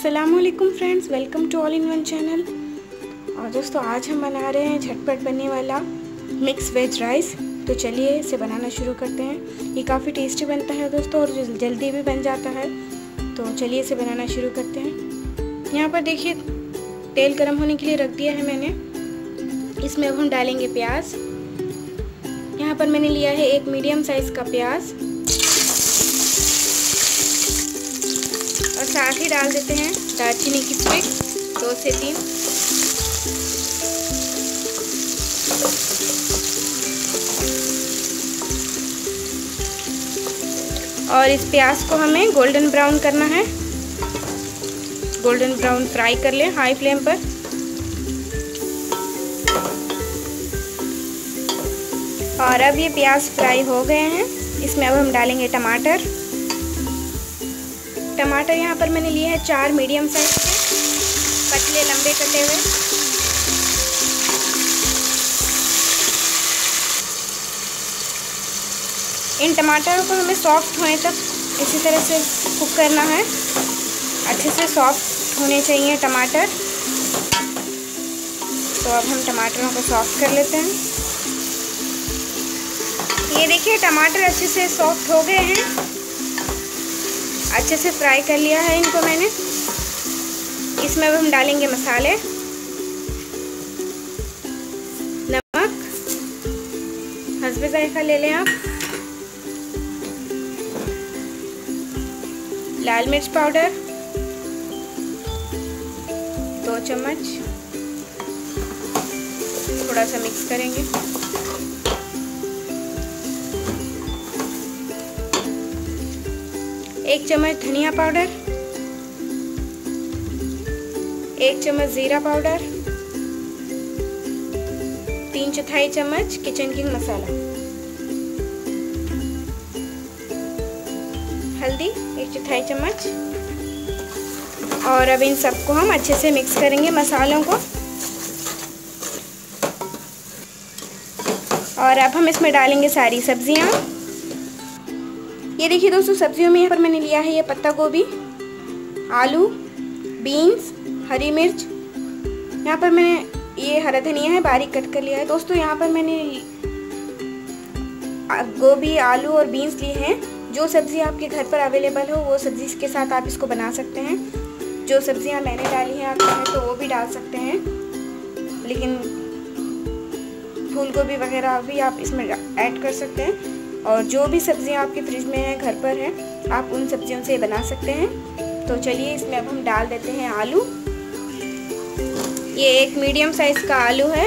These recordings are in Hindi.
असलकुम friends welcome to all in one channel और दोस्तों, आज हम बना रहे हैं झटपट बनने वाला मिक्स वेज राइस तो चलिए इसे बनाना शुरू करते हैं। ये काफ़ी टेस्टी बनता है दोस्तों और जल्दी भी बन जाता है। तो चलिए इसे बनाना शुरू करते हैं। यहाँ पर देखिए, तेल गर्म होने के लिए रख दिया है मैंने। इसमें अब हम डालेंगे प्याज। यहाँ पर मैंने लिया है एक मीडियम साइज़ का प्याज। साथ ही डाल देते हैं दालचीनी की स्टिक दो से तीन। और इस प्याज को हमें गोल्डन ब्राउन करना है। गोल्डन ब्राउन फ्राई कर लें हाई फ्लेम पर। और अब ये प्याज फ्राई हो गए हैं। इसमें अब हम डालेंगे टमाटर। टमाटर यहाँ पर मैंने लिए हैं, चार मीडियम साइज़ के, पतले लंबे कटे हुए। इन टमाटरों को हमें सॉफ्ट होने तक इसी तरह से कुक करना है। अच्छे से सॉफ्ट होने चाहिए टमाटर। तो अब हम टमाटरों को सॉफ्ट कर लेते हैं। ये देखिए, टमाटर अच्छे से सॉफ्ट हो गए हैं। अच्छे से फ्राई कर लिया है इनको मैंने। इसमें अब हम डालेंगे मसाले। नमक। हसबे जायका ले लें आप। लाल मिर्च पाउडर। दो चम्मच। थोड़ा सा मिक्स करेंगे। एक चम्मच धनिया पाउडर, एक चम्मच ज़ीरा पाउडर, तीन चौथाई चम्मच किचन किंग मसाला हल्दी, एक चौथाई चम्मच। और अब इन सबको हम अच्छे से मिक्स करेंगे मसालों को। और अब हम इसमें डालेंगे सारी सब्ज़ियाँ। ये देखिए दोस्तों, सब्जियों में यहाँ पर मैंने लिया है ये पत्ता गोभी, आलू बीन्स हरी मिर्च। यहाँ पर मैंने ये हरा धनिया है, बारीक कट कर लिया है। दोस्तों, यहाँ पर मैंने गोभी, आलू और बीन्स लिए हैं। जो सब्ज़ी आपके घर पर अवेलेबल हो, वो सब्ज़ी के साथ आप इसको बना सकते हैं। जो सब्ज़ियाँ मैंने डाली हैं आप चाहें तो वो भी डाल सकते हैं। लेकिन फूल गोभी वगैरह भी आप इसमें ऐड कर सकते हैं। और जो भी सब्ज़ियाँ आपके फ्रिज में हैं, घर पर हैं, आप उन सब्जियों से बना सकते हैं। तो चलिए इसमें अब हम डाल देते हैं आलू। ये एक मीडियम साइज़ का आलू है।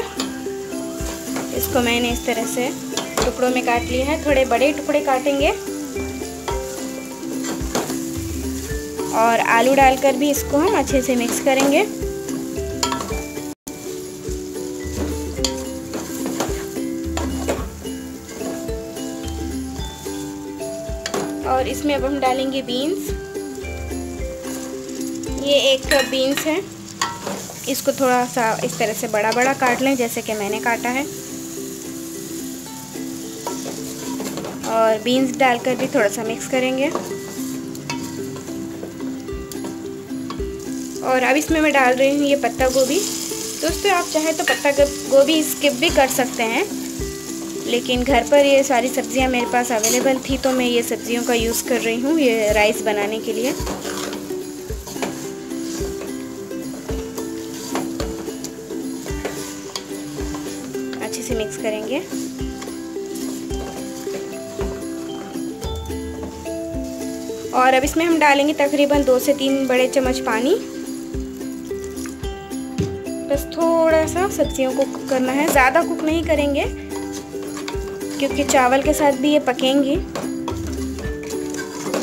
इसको मैंने इस तरह से टुकड़ों में काट लिया है। थोड़े बड़े टुकड़े काटेंगे। और आलू डालकर भी इसको हम अच्छे से मिक्स करेंगे। और इसमें अब हम डालेंगे बीन्स ये एक बीन्स है. इसको थोड़ा सा इस तरह से बड़ा बड़ा काट लें, जैसे कि मैंने काटा है. और बीन्स डालकर भी थोड़ा सा मिक्स करेंगे. और अब इसमें मैं डाल रही हूँ ये पत्ता गोभी. दोस्तों, आप चाहें तो पत्ता गोभी स्किप भी कर सकते हैं. लेकिन घर पर ये सारी सब्ज़ियाँ मेरे पास अवेलेबल थी तो मैं ये सब्ज़ियों का यूज़ कर रही हूँ, ये राइस बनाने के लिए। अच्छे से मिक्स करेंगे। और अब इसमें हम डालेंगे तकरीबन दो से तीन बड़े चम्मच पानी। बस थोड़ा सा सब्जियों को कुक करना है। ज़्यादा कुक नहीं करेंगे। क्योंकि चावल के साथ भी ये पकेंगी।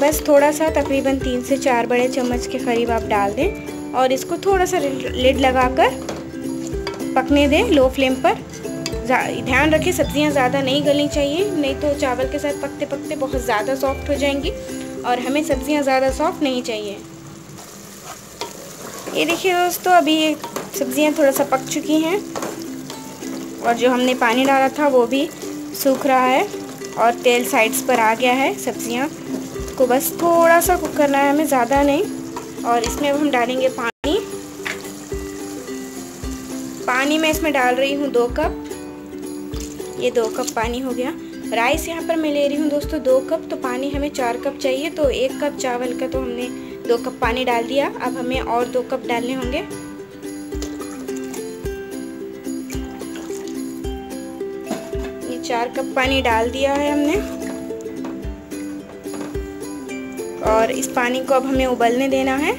बस थोड़ा सा, तकरीबन तीन से चार बड़े चम्मच के करीब आप डाल दें और इसको थोड़ा सा लिड लगाकर पकने दें लो फ्लेम पर। ध्यान रखें, सब्ज़ियाँ ज़्यादा नहीं गलनी चाहिए, नहीं तो चावल के साथ पकते पकते बहुत ज़्यादा सॉफ्ट हो जाएँगी और हमें सब्ज़ियाँ ज़्यादा सॉफ्ट नहीं चाहिए। ये देखिए दोस्तों, अभी ये सब्ज़ियाँ थोड़ा सा पक चुकी हैं और जो हमने पानी डाला था वो भी सूख रहा है और तेल साइड्स पर आ गया है सब्ज़ियाँ। को बस थोड़ा सा कुक करना है हमें, ज़्यादा नहीं। और इसमें अब हम डालेंगे पानी। पानी मैं इसमें डाल रही हूँ दो कप। ये दो कप पानी हो गया। राइस यहाँ पर मैं ले रही हूँ दोस्तों, दो कप। तो पानी हमें चार कप चाहिए तो एक कप चावल का तो हमने दो कप पानी डाल दिया। अब हमें और दो कप डालने होंगे। चार कप पानी डाल दिया है हमने। और इस पानी को अब हमें उबलने देना है।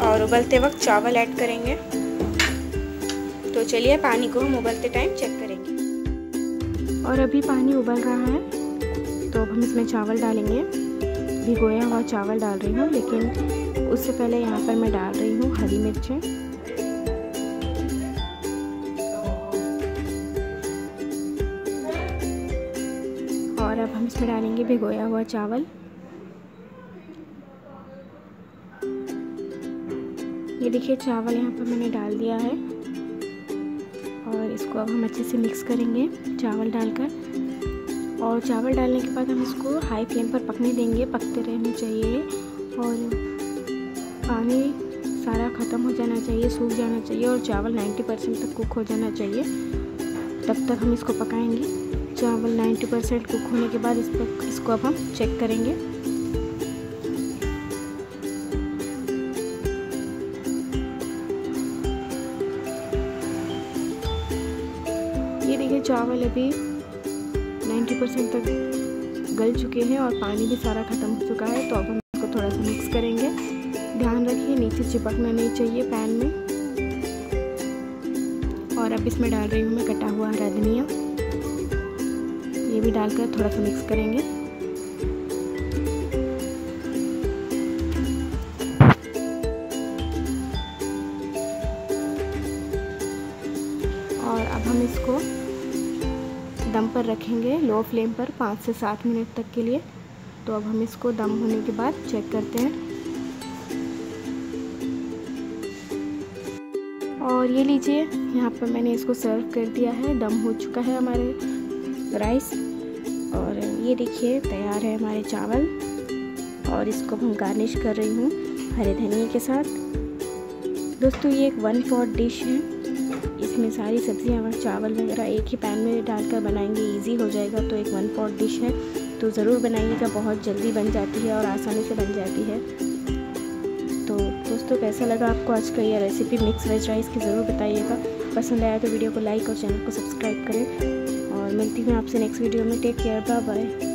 और उबलते वक्त चावल ऐड करेंगे। तो चलिए पानी को हम उबलते टाइम चेक करेंगे। और अभी पानी उबल रहा है तो अब हम इसमें चावल डालेंगे। भिगोया हुआ चावल डाल रही हूँ, लेकिन उससे पहले यहाँ पर मैं डाल रही हूँ हरी मिर्चें। इसमें डालेंगे भिगोया हुआ चावल। ये देखिए, चावल यहाँ पर मैंने डाल दिया है। और इसको अब हम अच्छे से मिक्स करेंगे, चावल डालकर। और चावल डालने के बाद हम इसको हाई फ्लेम पर पकने देंगे, पकते रहने चाहिए। और पानी सारा ख़त्म हो जाना चाहिए, सूख जाना चाहिए और चावल 90 परसेंट तक कुक हो जाना चाहिए। तब तक हम इसको पकाएँगे। चावल 90 परसेंट कुक होने के बाद इस पर इसको अब हम चेक करेंगे। ये देखिए, चावल अभी 90 परसेंट तक गल चुके हैं और पानी भी सारा ख़त्म हो चुका है तो अब हम इसको थोड़ा सा मिक्स करेंगे। ध्यान रखिए, नीचे चिपकना नहीं चाहिए पैन में। और अब इसमें डाल रही हूँ मैं कटा हुआ हरा धनिया। ये भी डालकर थोड़ा सा मिक्स करेंगे। और अब हम इसको दम पर रखेंगे लो फ्लेम पर पाँच से सात मिनट तक के लिए। तो अब हम इसको दम होने के बाद चेक करते हैं। और ये लीजिए, यहाँ पर मैंने इसको सर्व कर दिया है। दम हो चुका है हमारे राइस। और ये देखिए, तैयार है हमारे चावल। और इसको हम गार्निश कर रही हूँ हरे धनिए के साथ। दोस्तों, ये एक वन पॉट डिश है। इसमें सारी सब्ज़ियाँ और चावल वगैरह एक ही पैन में डालकर बनाएँगे, इजी हो जाएगा। तो एक वन पॉट डिश है। तो ज़रूर बनाइएगा, बहुत जल्दी बन जाती है और आसानी से बन जाती है। तो दोस्तों, कैसा लगा आपको आज का यह रेसिपी मिक्स वेज राइस की? ज़रूर बताइएगा। पसंद आया तो वीडियो को लाइक और चैनल को सब्सक्राइब करें। और मिलती हूँ आपसे नेक्स्ट वीडियो में. Take care bye bye